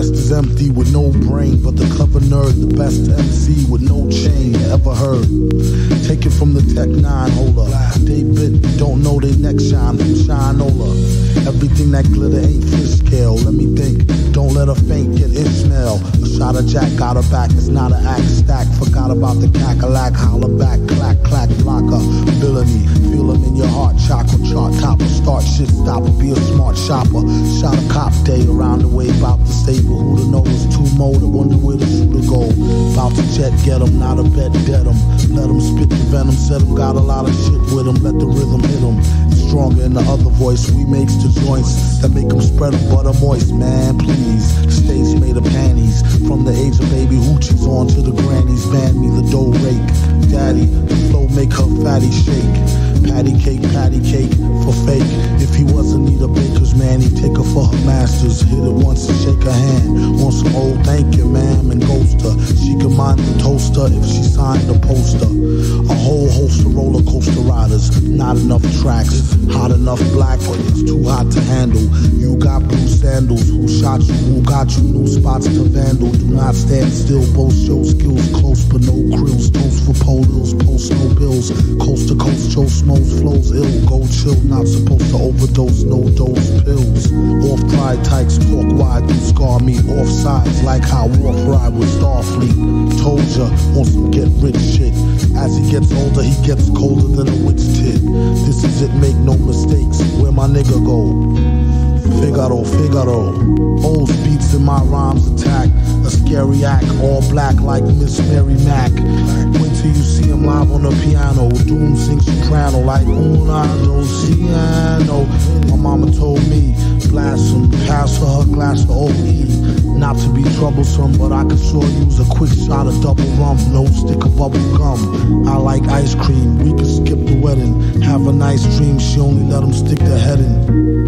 rest is empty with no brain, but the clever nerd, the best MC with no chain ever heard. Take it from the Tec 9 holder. They bit, don't know they next shine from Shinola. Everything that glitter ain't fish scale. Let me think, don't let a faint, get Ishmael. A shot of Jack got her back, it's not an axe stack. Forgot about the cackalack, holler back, clack, clack, blocker. Villainy, feel them in your heart, chakra, chart, top of Start shit stopper, be a smart shopper. Shot a cop day around the way, about to stable. Who to know is too mold, I wonder where the shooter go. About to jet, get him, not a bet, dead him. Let him spit the venom, said him, got a lot of shit with him. Let the rhythm hit him. Stronger in the other voice, we makes the joints that make them spread them butter moist, man. Please, the stage made of panties. From the age of baby hoochies on to the grannies, ban me the dough rake. Daddy, the flow make her fatty shake. Patty cake, patty cake for fake. If he wasn't a baker's man, he'd take her for her masters. Hit it once and shake her hand. Want some old thank you, ma'am, and ghost her. She can mind the toaster if she signed a poster. A whole host of roller coaster riders. Not enough tracks. Hot enough black, but it's too hot to handle. Sandals. Who shot you? Who got you? New spots to vandal. Do not stand still. Both show skills close, but no krills. Toast for polos. Post no bills. Coast to coast, Joe Smokes flows ill. Go chill. Not supposed to overdose. No dose pills. Off pride tykes talk wide. You scar me off sides like how Worf ride with Starfleet. Told ya on some get rich shit. As he gets older, he gets colder than a witch tit. This is it, make no mistakes. Where my nigga go? Figaro, Figaro. Old beats in my rhymes attack. A scary act, all black like Miss Mary Mack. Wait till you see him live on the piano. Doom sings soprano like una Ciano. My mama told me, blast him, pass her her glass of OE. Not to be troublesome, but I could sure use a quick shot of double rum. No stick of bubble gum. I like ice cream, we could skip the wedding. Have a nice dream, she only let him stick the head in.